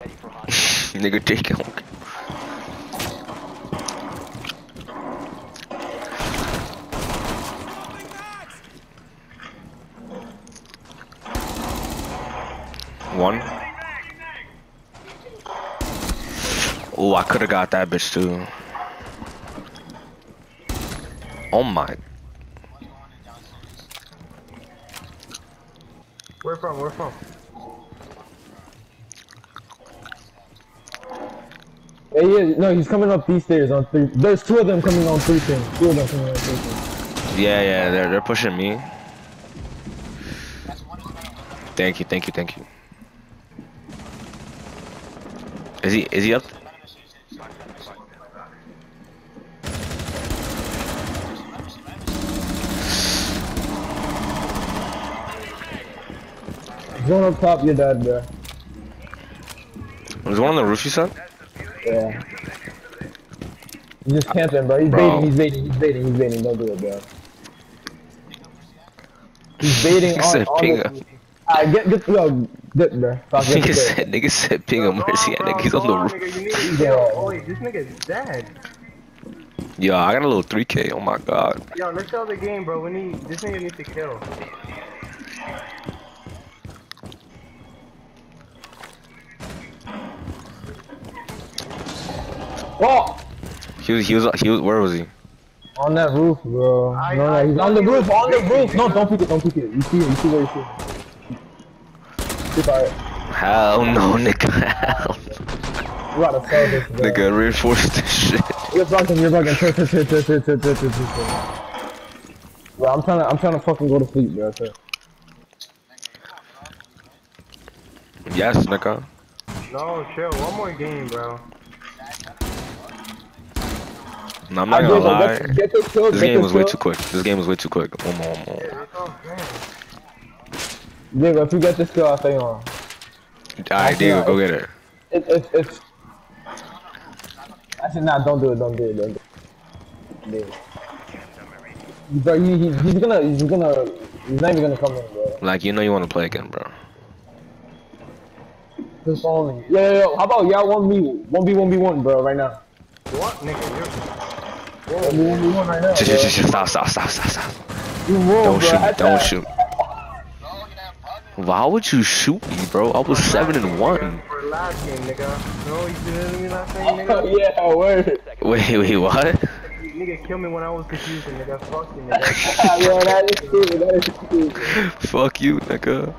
Nigga, take it. One. Oh, I could have got that bitch too. Oh my. Where from? Where from? Hey, yeah, no, he's coming up these stairs on three. There's two of them coming on three things. Two of them coming on three things. Yeah, yeah, they're they're pushing me. Thank you, thank you, thank you. Is he is he up? Going up top, you're dead, bro. Was one on the roof you said? Yeah. He's just camping, bro. He's Bro. baiting, he's baiting, he's baiting, he's baiting. Don't do it, bro. He's baiting He on, said on pinga. this- Alright, get, get, yo, get, bro. Stop, get Nigga said nigga said ping a mercy and nigga he's on the roof. Nigga, you need to Yeah. Oh, wait, this nigga's dead. Yo, I got a little 3k, oh my god. Yo, let's sell the game, bro. We need this nigga needs to kill. Oh! He was he was he was where was he? On that roof, bro. I- no, I no, he's thought on the roof, on the roof. No, don't peek it, don't peek it. You see it, you see where you see it. Keep out. Hell no, nigga. Hell. You gotta sell this, bro. Nigga, reinforce this shit. You're bugging, you're bugging. Chill, chill, chill, chill, chill, chill, chill, chill, chill. Bro, I'm trying to, I'm trying to fucking go to sleep, bro. So. Yes, nigga. No, chill. One more game, bro. No, I'm not I gonna did, lie. get, get this kill, This get game this was way too quick. This game was way too quick. One more, one more. It's. Oh, Diego, if you get this kill, I'll stay on. Alright, Diego, go get it. It, it, it's. I said, nah, don't do it, don't do it, don't do it. Dude. Bro, he, he, he's gonna, he's gonna, he's not even gonna come in, bro. Like, you know you want to play again, bro. Just only. Yo, yo, yo, how about y'all 1v, 1v, 1v1, bro, right now? What, nigga? 1v, 1v1 right now, Just, just, just stop, stop, stop, stop, stop. You wrong, Don't bro. shoot, That's don't shoot. Why would you shoot me, bro? I was seven and one. Game, nigga. No, you didn't me last nigga. yeah, word. Wait, wait, what? Nigga killed me when I was confused, nigga. Fuck you, nigga. Yo, that is stupid, that is stupid. Fuck you, nigga.